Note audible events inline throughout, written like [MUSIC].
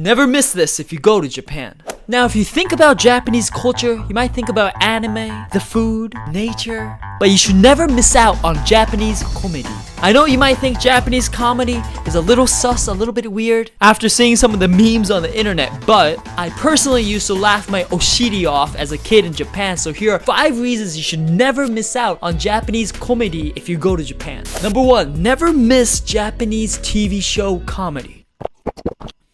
Never miss this if you go to Japan. Now, if you think about Japanese culture, you might think about anime, the food, nature, but you should never miss out on Japanese comedy. I know you might think Japanese comedy is a little sus, a little bit weird after seeing some of the memes on the internet, but I personally used to laugh my oshiri off as a kid in Japan, so here are 5 reasons you should never miss out on Japanese comedy if you go to Japan. Number 1. Never miss Japanese TV show comedy.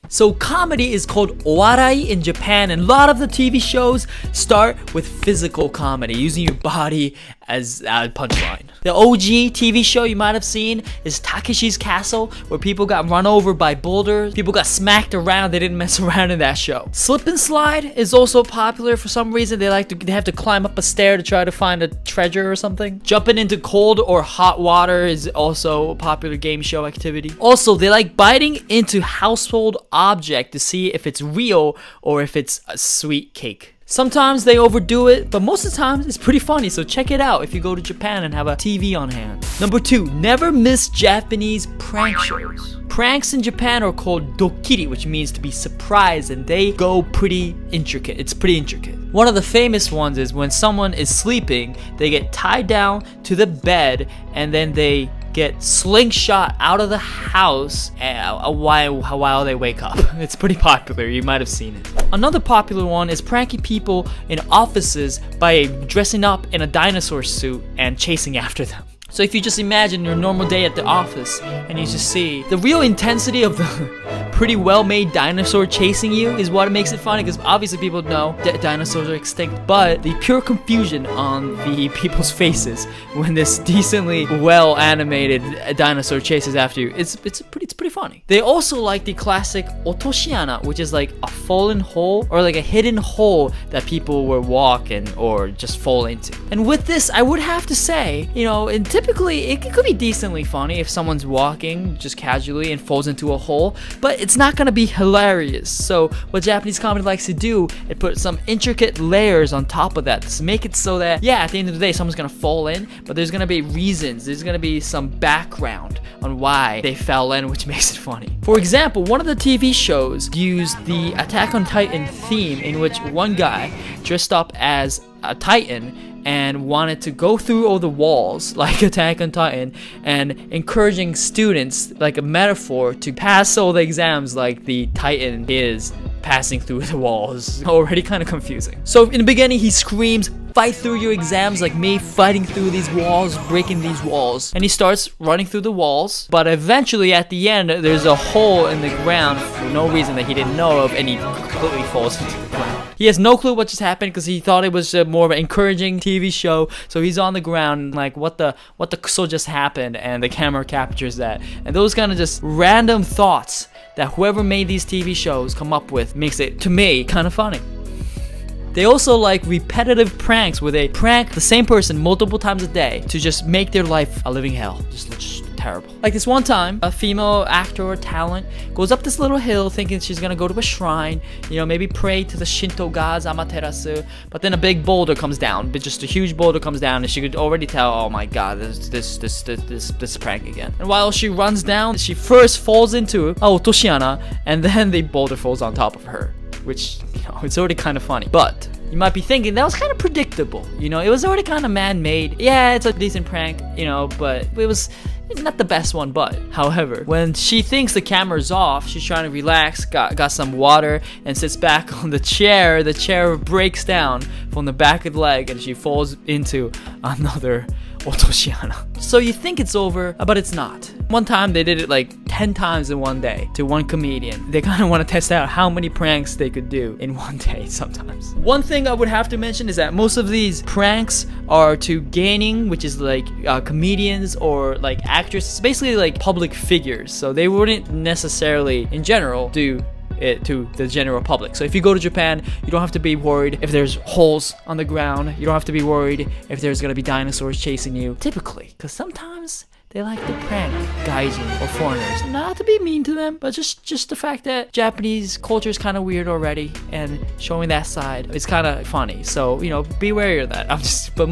So comedy is called owarai in Japan and a lot of the TV shows start with physical comedy, using your body as a punchline. The OG TV show you might have seen is Takeshi's Castle, where people got run over by boulders, people got smacked around, they didn't [LAUGHS] mess around in that show. Slip and Slide is also popular for some reason, they like to, they have to climb up a stair to try to find a treasure or something. Jumping into cold or hot water is also a popular game show activity. Also, they like biting into household object to see if it's real or if it's a sweet cake. Sometimes they overdo it, but most of the time it's pretty funny, so check it out if you go to Japan and have a TV on hand. Number 2. Never miss Japanese prank shows. Pranks in Japan are called dokkiri, which means to be surprised, and they go pretty intricate. It's pretty intricate. One of the famous ones is when someone is sleeping, they get tied down to the bed, and then they get slingshot out of the house while, while they wake up. [LAUGHS] It's pretty popular, you might have seen it. Another popular one is pranking people in offices by dressing up in a dinosaur suit and chasing after them. So if you just imagine your normal day at the office and you just see the real intensity of the pretty well-made dinosaur chasing you is what makes it funny because obviously people know that dinosaurs are extinct but the pure confusion on the [LAUGHS] people's faces when this [LAUGHS] decently well animated dinosaur chases after you it's it's pretty it's pretty funny. They also like the classic otoshiana which is like a fallen hole or like a hidden hole that people were walking or just fall into. And with this I would have to say you know in typically it could be decently funny if someone's walking just casually and falls into a hole, but it's not gonna be hilarious. So what Japanese comedy likes to do, it put some intricate layers on top of that to make it so that, yeah, at the end of the day, someone's gonna fall in, but there's gonna be reasons, there's gonna be some background on why they fell in, which [LAUGHS] makes it funny. For example, one of the TV shows used the Attack on Titan theme in which one guy dressed up as a Titan and wanted to go through all the walls [LAUGHS] like Attack on Titan and encouraging students like a metaphor to pass all the exams like the Titan is passing through the walls. [LAUGHS] Already kind of confusing. So in the beginning he screams fight through your exams like me fighting through these walls, breaking these walls. And he starts running through the walls, but eventually at the end, there's a hole in the ground for no reason that he didn't know of, and he completely falls into the ground. He has no clue what just happened because he thought it was uh, more of an encouraging TV show, so he's on the ground like, what the, what the so just happened, and the camera captures that. And those kind of just random thoughts that whoever made these TV shows come up with makes it, to me, kind of funny. They also like repetitive pranks where they prank the same person multiple times a day to just make their life a living hell. Just terrible. Like this one time, a female actor or talent goes up this little hill thinking she's gonna go to a shrine, you know, maybe pray to the Shinto gods, Amaterasu, but then a big boulder comes down, but just a huge boulder comes down and she could already tell, oh my god, this, this, this, this, this, this prank again. And while she runs down, she first falls into, oh, Toshiana, and then the boulder falls on top of her which you know, it's already kind of funny. But you might be thinking that was kind of predictable. You know, it was already kind of man-made. Yeah, it's a decent prank, you know, but it was not the best one, but however, when she thinks the camera's off, she's trying to relax, got, got some water, and sits back [LAUGHS] on the chair. The chair breaks down from the back of the leg, and she falls into another Otoshiana. So you think it's over, but it's not. One time they did it like 10 times in one day to one comedian. They kind of want to test out how many pranks they could do in [LAUGHS] one day sometimes. One thing I would have to mention is that most of these pranks are to geinin, which is like uh, comedians or like actresses, basically like public figures. So they wouldn't necessarily, in general, do it to the general public. So if you go to Japan, you don't have to be worried if there's holes on the ground. You don't have to be worried if there's gonna be dinosaurs chasing you. Typically, because sometimes they like to prank gaijin or foreigners. Not to be mean to them, but just just the fact that Japanese culture is kind of weird already, and showing that side is kind of funny. So you know, be wary of that. I'm just, but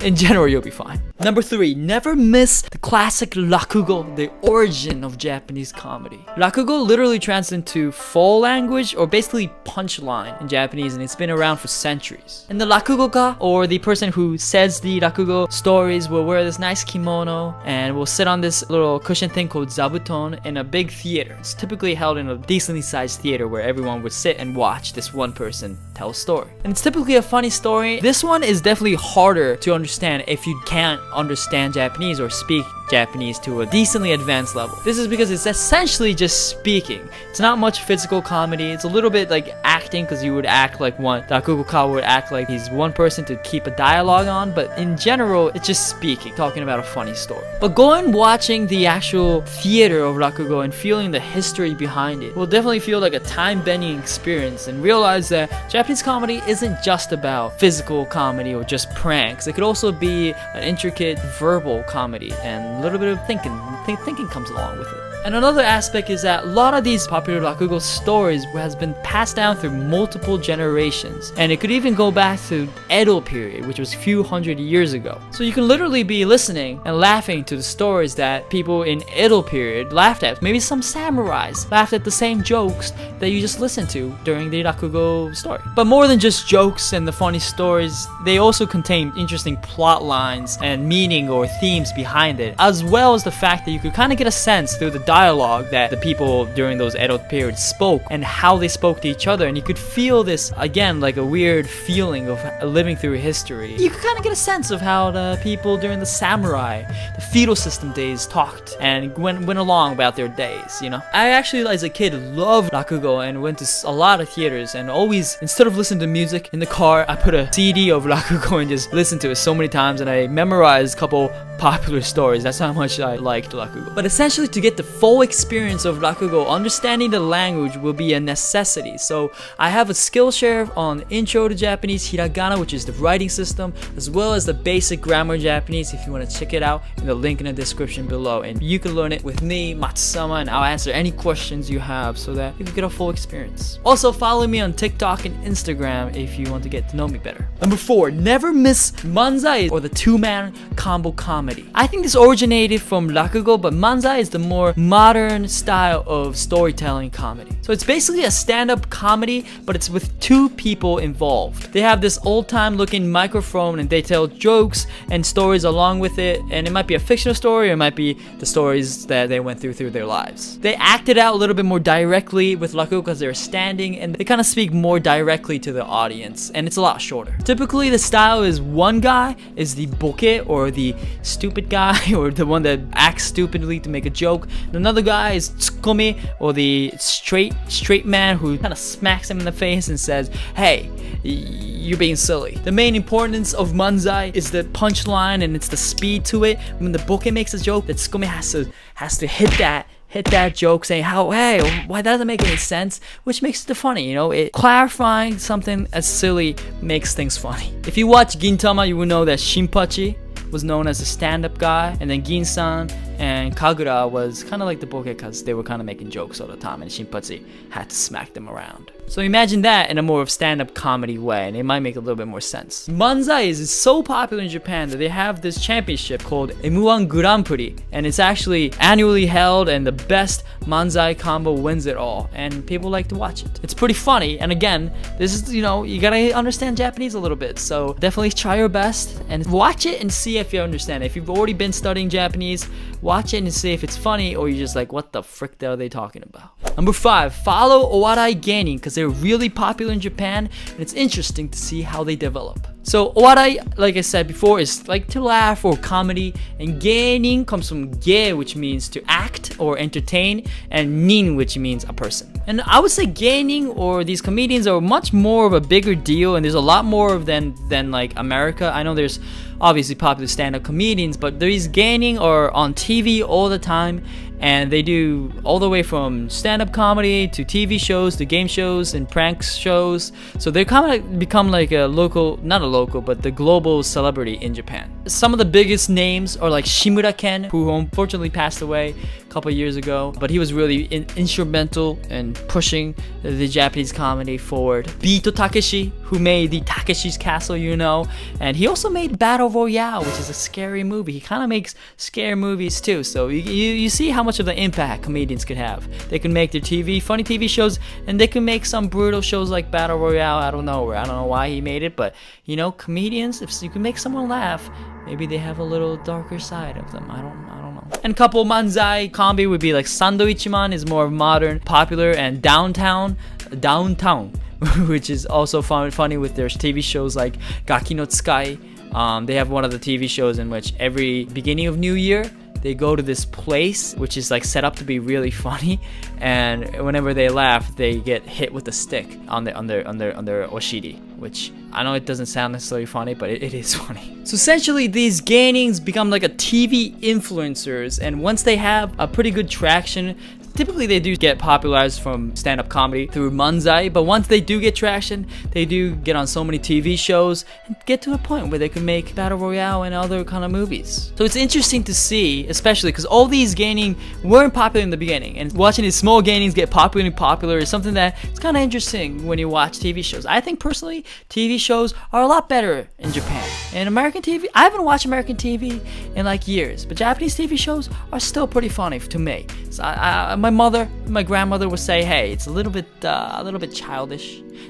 in general, you'll be fine. Number three, never miss the classic rakugo, the origin of Japanese comedy. Rakugo literally translates into full language or basically punchline in Japanese, and it's been around for centuries. And the rakugoka, or the person who says the rakugo stories, will wear this nice kimono and will sit on this little cushion thing called zabuton in a big theater. It's typically held in a decently sized theater where everyone would sit and watch this one person tell a story. And it's typically a funny story. This one is definitely harder to understand if you can't understand Japanese or speak Japanese to a decently advanced level. This is because it's essentially just speaking. It's not much physical comedy. It's a little bit like acting because you would act like one. Rakugoka would act like he's one person to keep a dialogue on, but in general, it's just speaking, talking about a funny story. But going watching the actual theater of Rakugo and feeling the history behind it will definitely feel like a time-bending experience and realize that Japanese comedy isn't just about physical comedy or just pranks. It could also be an intricate verbal comedy and a little bit of thinking. Th thinking comes along with it. And another aspect is that a lot of these popular Rakugo stories has been passed down through multiple generations. And it could even go back to Edo period, which was a few hundred years ago. So you can literally be listening and laughing to the stories that people in Edo period laughed at. Maybe some samurais laughed at the same jokes that you just listened to during the Rakugo story. But more than just jokes and the funny stories, they also contain interesting plot lines and meaning or themes behind it, as well as the fact that you could kind of get a sense through the dialogue that the people during those Edo periods spoke and how they spoke to each other. And you could feel this, again, like a weird feeling of living through history. You could kind of get a sense of how the people during the samurai, the feudal system days talked and went, went along about their days, you know? I actually, as a kid, loved Rakugo and went to a lot of theaters and always, instead of listening to music in the car, I put a CD of [LAUGHS] Rakugo and just listened to it so many times and I memorized a couple popular stories. That's how much I liked Rakugo. But essentially, to get the full experience of Rakugo, understanding the language will be a necessity. So I have a Skillshare on Intro to Japanese Hiragana, which is the writing system, as well as the basic grammar Japanese if you want to check it out in the link in the description below. And you can learn it with me, Matsu Sama, and I'll answer any questions you have so that you can get a full experience. Also, follow me on TikTok and Instagram if you want to get to know me better. Number four, never miss Manzai or the two-man combo comedy. I think this originated from Rakugo, but Manzai is the more modern style of storytelling comedy. So it's basically a stand-up comedy, but it's with two people involved. They have this old-time looking microphone and they tell jokes and stories along with it, and it might be a fictional story or it might be the stories that they went through through their lives. They act it out a little bit more directly with Rakugo because they're standing and they kind of speak more directly to the audience, and it's a lot shorter. Typically, the style is one guy is the boke or the stupid guy [LAUGHS] or the one that acts stupidly to make a joke, Another guy is Tsukkomi, or the straight straight man who kind of smacks him in the face and says, hey, you're being silly. The main importance of Manzai is the punchline and it's the speed to it. When the boke makes a joke, that Tsukkomi has to has to hit that hit that joke saying how hey why that doesn't make any sense which makes it funny you know it clarifying something as silly makes things funny if you watch gintama you will know that shinpachi was known as a stand-up guy and then ginsan and Kagura was kind of like the boke because they were kind of making jokes all the time and Shinpachi had to smack them around. So imagine that in a more of stand-up comedy way and it might make a little bit more sense. Manzai is so popular in Japan that they have this championship called M1 Grand Prix and it's actually annually held and the best Manzai combo wins it all and people like to watch it. It's pretty funny and again, this is, you know, you gotta understand Japanese a little bit so definitely try your best and watch it and see if you understand. If you've already been studying Japanese, watch it and see if it's funny or you're just like, what the frick are they talking about? Number five, follow Owarai Geinin because they're really popular in Japan and it's interesting to see how they develop. So Owarai, like I said before, is like to laugh or comedy and geinin comes from ge which means to act or entertain and nin which means a person. And I would say geinin or these comedians are much more of a bigger deal and there's a lot more of than than like America. I know there's obviously popular stand-up comedians, but these geinin are on TV all the time and they do all the way from stand-up comedy to TV shows to game shows and prank shows. So they kind of become like a local, not a local, but the global celebrity in Japan. Some of the biggest names are like Shimura Ken, who unfortunately passed away couple years ago, but he was really in instrumental in pushing the Japanese comedy forward. Biito Takeshi, who made the Takeshi's Castle, you know, and he also made Battle Royale, which is a scary movie. He kind of makes scary movies too. So you, you, you see how much of the impact comedians could have. They can make their TV, funny TV shows, and they can make some brutal shows like Battle Royale out of nowhere. I don't know why he made it, but you know, comedians, if you can make someone laugh, maybe they have a little darker side of them. I don't know. And couple manzai combi would be like Sandoichiman is more modern, popular, and Downtown, Downtown [LAUGHS] which is also fun, funny with their TV shows like Gaki no Tsukai. Um, they have one of the TV shows in which every beginning of New Year, they go to this place which is like set up to be really [LAUGHS] funny and whenever they laugh they get hit with a stick on their on their on their on their oshiri which I know it doesn't sound necessarily funny but it, it is [LAUGHS] funny. So essentially these geinins become like a TV influencers and once they have a pretty good traction Typically, they do get popularized from stand-up comedy through manzai, but once they do get traction, they do get on so many TV shows and get to a point where they can make battle royale and other kind of movies. So it's interesting to see, especially because all these geinin weren't popular in the beginning, and watching these small geinins get popular and popular is something that it's kind of interesting when you watch TV shows. I think personally, TV shows are a lot better in Japan. And American TV, I haven't watched American TV in like years, but Japanese TV shows are still pretty funny to me. So I, I my mother, my grandmother would say, "Hey, it's a little bit, uh, a little bit childish.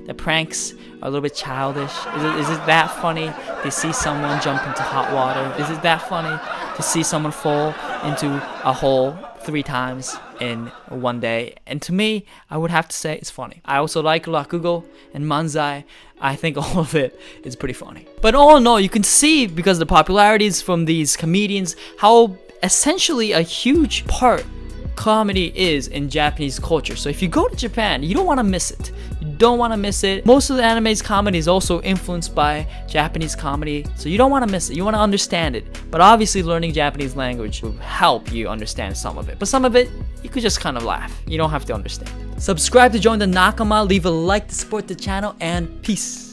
The pranks are a little bit childish. Is it, is it that funny to see someone jump into hot water? Is it that funny to see someone fall into a hole three times in one day. And to me, I would have to say it's funny. I also like Rakugo and Manzai. I think [LAUGHS] all of it is pretty funny. But all in all, you can see because the popularities from these comedians, how essentially a huge part comedy is in Japanese culture. So if you go to Japan, you don't want to miss it. You don't want to miss it. Most of the anime's comedy is also influenced by Japanese comedy, so you don't want to miss it. You want to understand it. But obviously learning Japanese language will help you understand some of it. But some of it, you could just kind of laugh. You don't have to understand. Subscribe to join the Nakama, leave a like to support the channel, and peace.